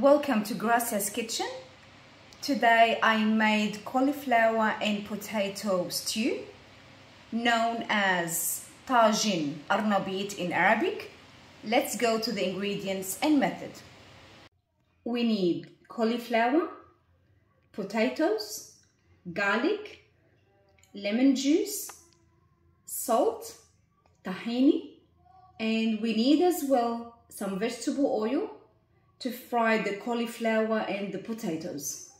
Welcome to Gracia's Kitchen. Today I made cauliflower and potato stew known as tajin arnabit in Arabic. Let's go to the ingredients and method. We need cauliflower, potatoes, garlic, lemon juice, salt, tahini, and we need as well some vegetable oil to fry the cauliflower and the potatoes.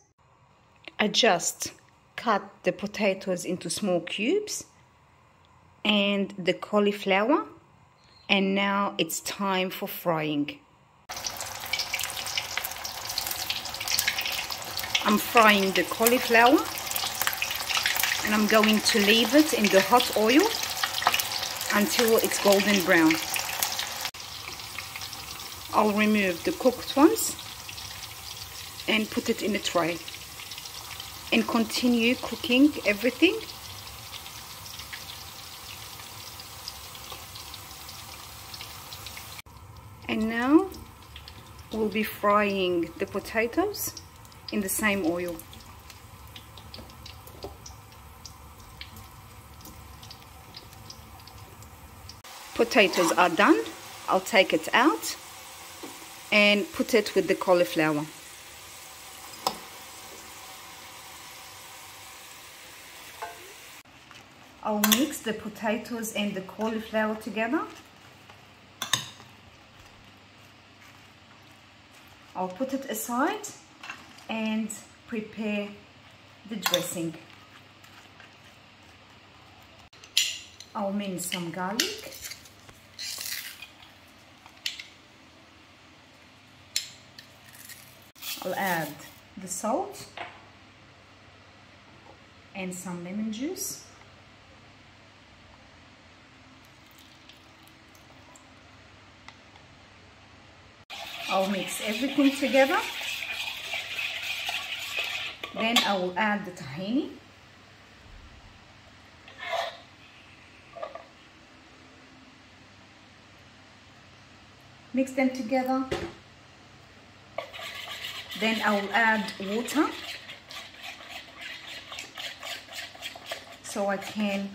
I just cut the potatoes into small cubes and the cauliflower and now it's time for frying. I'm frying the cauliflower and I'm going to leave it in the hot oil until it's golden brown. I'll remove the cooked ones and put it in a tray. And continue cooking everything. And now we'll be frying the potatoes in the same oil. Potatoes are done. I'll take it out and put it with the cauliflower. I'll mix the potatoes and the cauliflower together. I'll put it aside and prepare the dressing. I'll mince some garlic I'll add the salt and some lemon juice. I'll mix everything together. Then I will add the tahini. Mix them together then I will add water so I can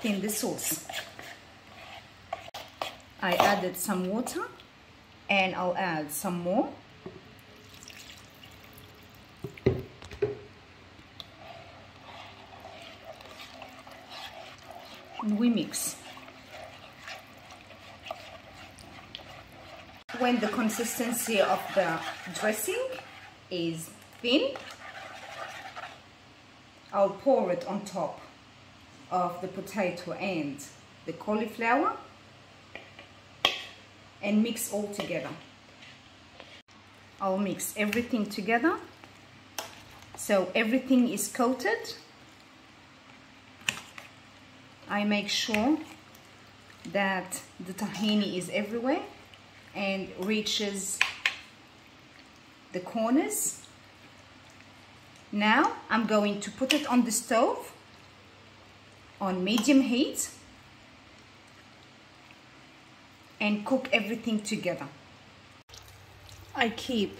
thin the sauce. I added some water and I'll add some more. And we mix. When the consistency of the dressing is thin, I'll pour it on top of the potato and the cauliflower and mix all together. I'll mix everything together so everything is coated. I make sure that the tahini is everywhere and reaches the corners. Now I'm going to put it on the stove on medium heat and cook everything together. I keep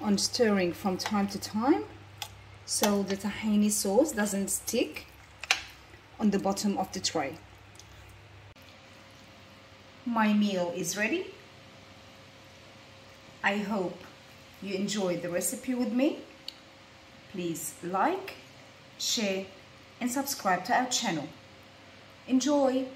on stirring from time to time so the tahini sauce doesn't stick on the bottom of the tray my meal is ready. I hope you enjoyed the recipe with me. Please like, share and subscribe to our channel. Enjoy!